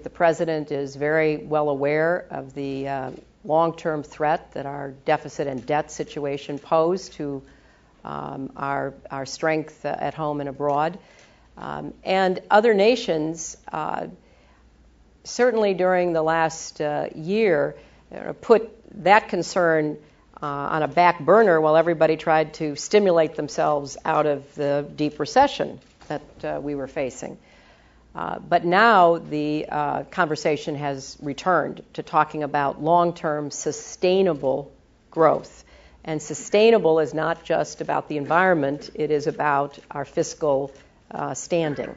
The president is very well aware of the uh, long term threat that our deficit and debt situation pose to um, our, our strength uh, at home and abroad. Um, and other nations, uh, certainly during the last uh, year, put that concern uh, on a back burner while everybody tried to stimulate themselves out of the deep recession that uh, we were facing. Uh, but now the uh, conversation has returned to talking about long term sustainable growth. And sustainable is not just about the environment, it is about our fiscal uh, standing.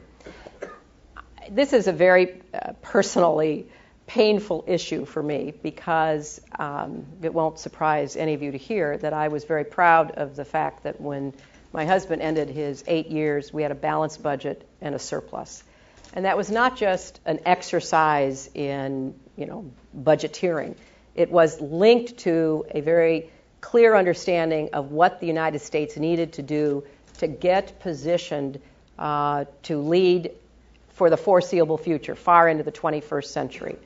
This is a very uh, personally painful issue for me because um, it won't surprise any of you to hear that I was very proud of the fact that when my husband ended his eight years, we had a balanced budget and a surplus. And that was not just an exercise in, you know, budgeteering. It was linked to a very clear understanding of what the United States needed to do to get positioned uh, to lead for the foreseeable future, far into the 21st century.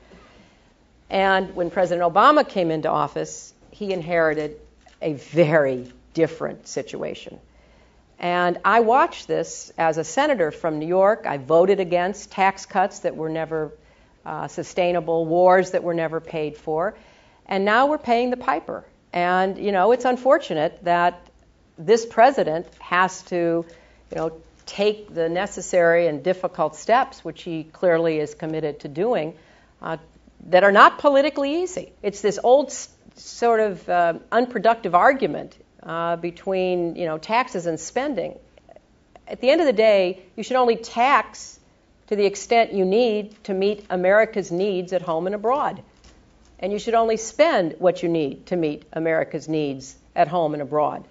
And when President Obama came into office, he inherited a very different situation. And I watched this as a senator from New York. I voted against tax cuts that were never uh, sustainable, wars that were never paid for. And now we're paying the piper. And, you know, it's unfortunate that this president has to, you know, take the necessary and difficult steps, which he clearly is committed to doing, uh, that are not politically easy. It's this old sort of uh, unproductive argument uh, between you know taxes and spending. At the end of the day, you should only tax to the extent you need to meet America's needs at home and abroad. And you should only spend what you need to meet America's needs at home and abroad.